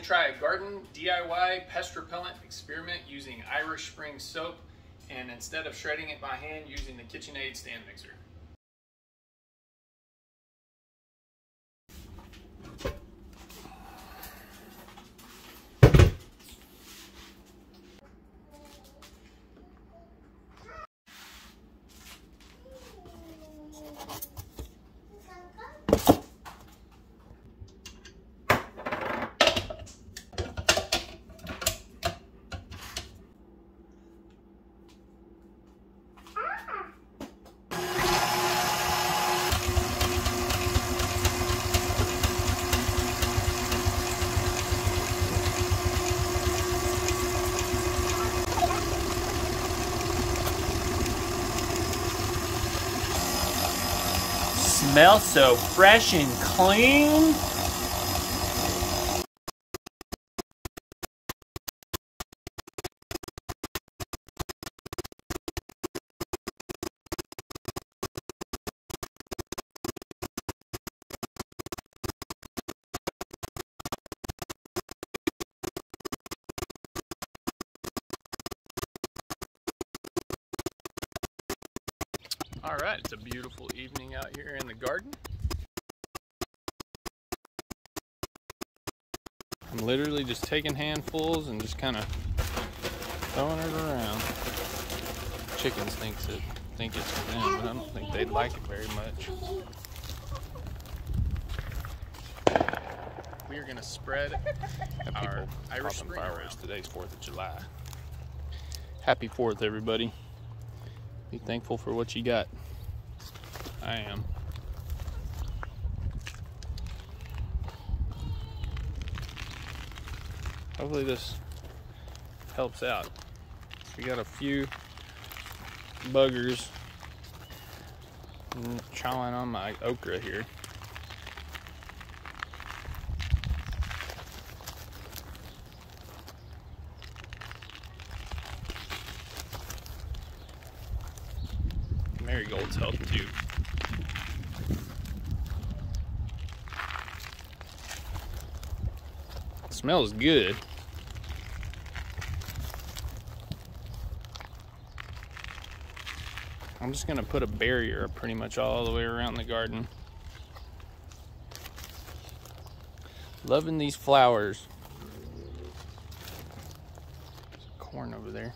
to try a garden DIY pest repellent experiment using Irish Spring soap and instead of shredding it by hand using the KitchenAid stand mixer. Smells so fresh and clean. All right, it's a beautiful evening out here in the garden. I'm literally just taking handfuls and just kind of throwing it around. Chickens thinks it think it's for them, but I don't think they'd like it very much. We are gonna spread our Irish fireworks. Today's Fourth of July. Happy Fourth, everybody. Be thankful for what you got. I am. Hopefully this helps out. We got a few buggers chawing on my okra here. Marigolds help too. Smells good. I'm just gonna put a barrier pretty much all the way around the garden. Loving these flowers. There's corn over there.